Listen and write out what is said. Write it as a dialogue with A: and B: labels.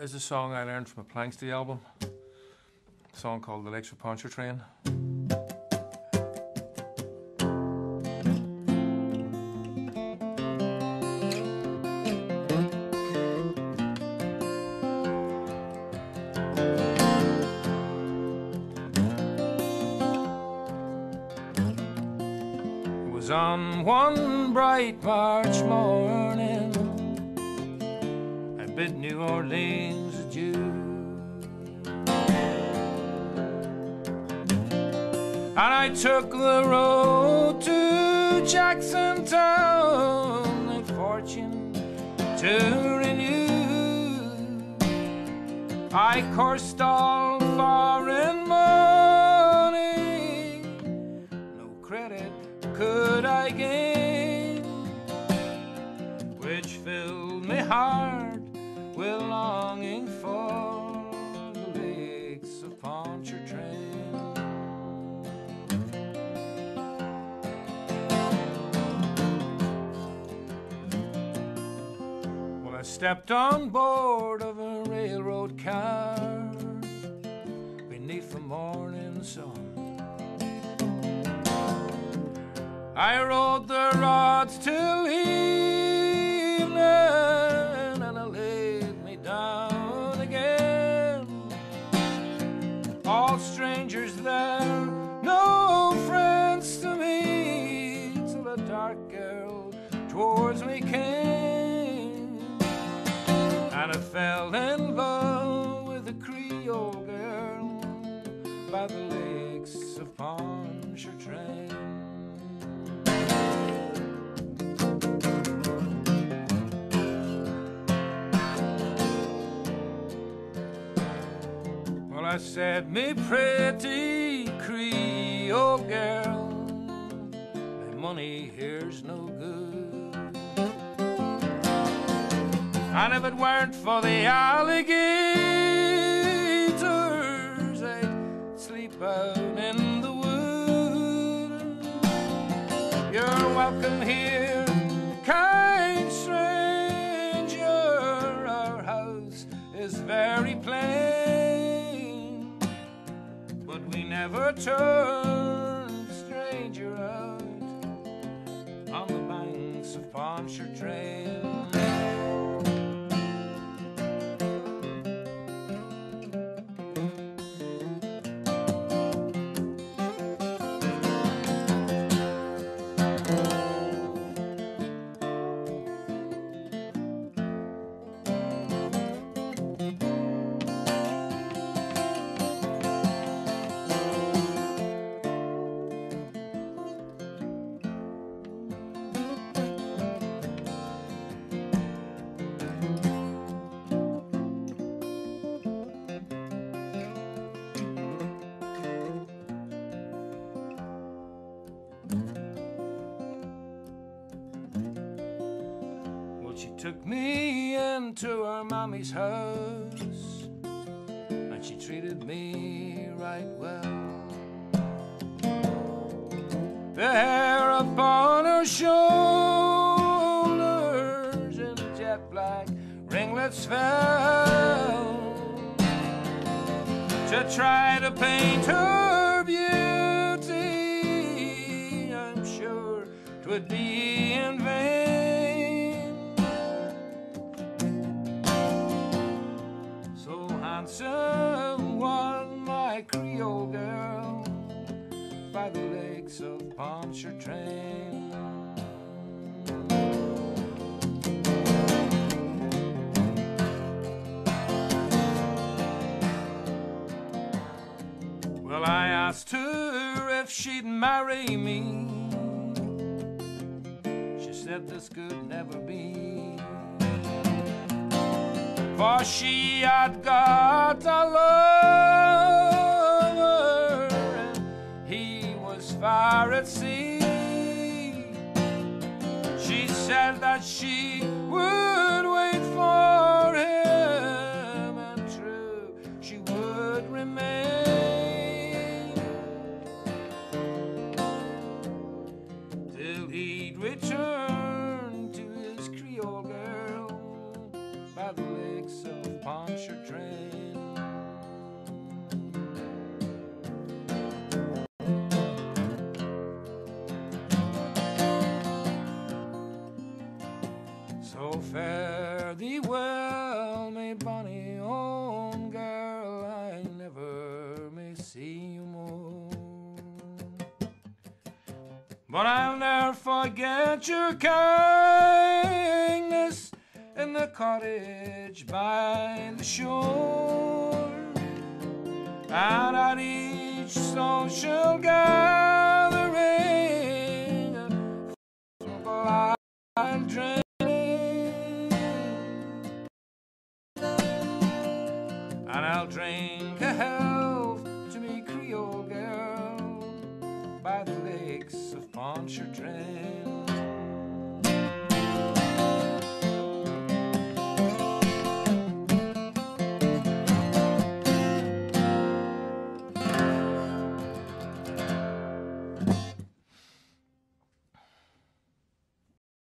A: is a song I learned from a Planxty album. A song called The Lakes of Pontchartrain. It was on one bright March morning I bid New Orleans adieu. And I took the road to Jacksontown, a fortune to renew. I coursed all foreign money, no credit could I gain, which filled me heart with longing for the lakes of Pontchartrain. Well, I stepped on board of a railroad car beneath the morning sun. I rode the rods till evening All strangers there, no friends to me, till a dark girl towards me came. And I fell in love with a Creole girl by the lakes of Pontchartrain. Said, me pretty Creole girl, my money here's no good. And if it weren't for the alligators, I'd sleep out in the wood. You're welcome here, kind stranger. Our house is very plain, never turn the stranger out on the banks of Pontchartrain. Well, took me into her mommy's house and she treated me right well. The hair upon her shoulders and jet black ringlets fell to try to paint her beauty. I'm sure 'twould be Pontchartrain. Well, I asked her if she'd marry me. She said this could never be. For she had got a lover, and he was far at sea. Said that she would thee well, my bonny own girl, I never may see you more. But I'll never forget your kindness in the cottage by the shore, and at each social gathering,